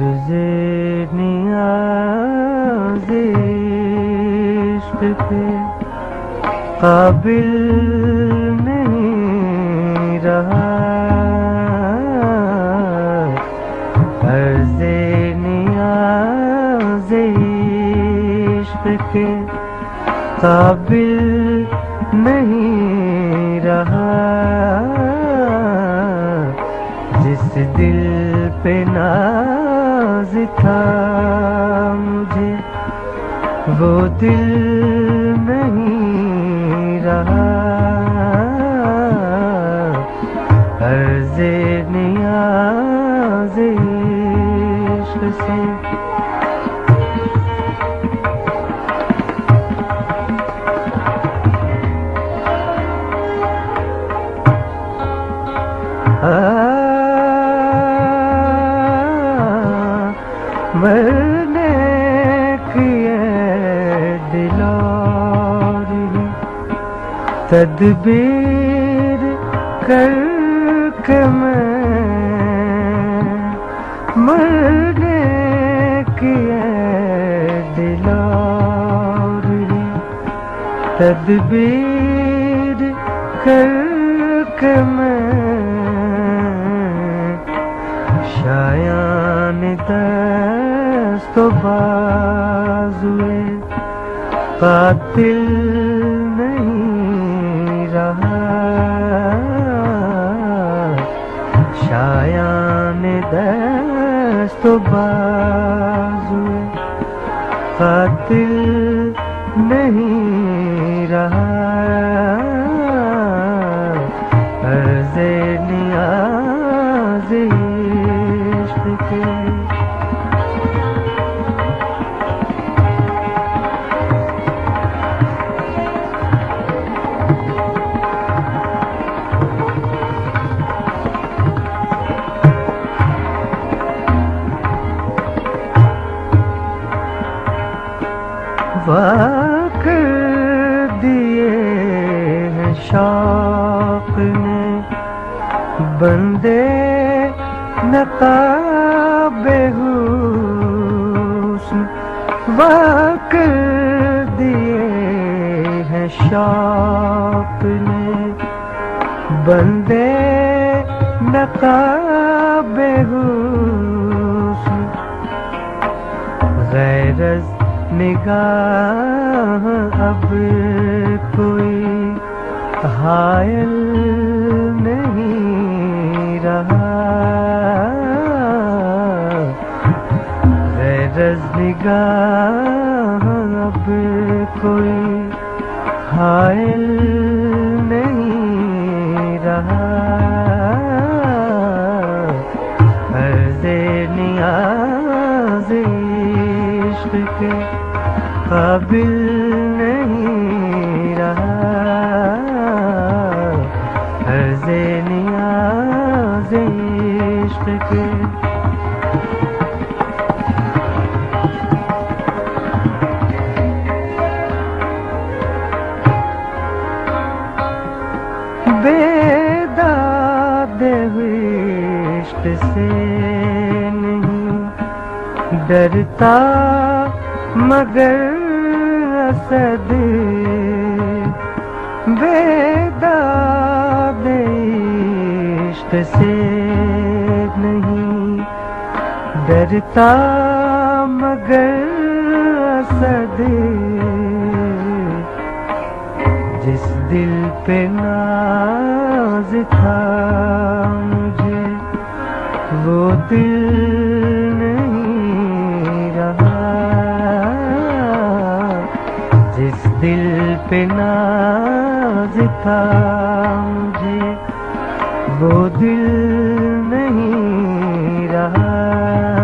अर्जे नियाज इश्क काबिल नहीं रहा। अर्जे नियाज के काबिल नहीं रहा। जिस दिल पे नाज था मुझे। वो दिल नहीं रहा। अर्जे नियाज से। मरने की दिलोरी तदबीर करके मैं मरने की दिलोरी तदबीर करके मैं शायान दस्तो बाजुए कातिल नहीं रहा। शायान दस्तो बाजुए कातिल नहीं रहा। अर्जे नियाज वाक दिए शौक ने बंदे नकाबे हुस्न। वाक दिए हैं शौक ने। बंदे नकाबे हुस्न। गैरज निगाह अब कोई हायल नहीं रहा। गैरज निगाह अब कोई हायल नहीं रहा। काबिल नहीं रहा। अर्जे नियाज के। से नहीं डरता मगर असद बेदाद इश्क से नहीं डरता मगर असद जिस दिल पे नाज था मुझे वो दिल दिल पे नाज था मुझे। वो दिल नहीं रहा।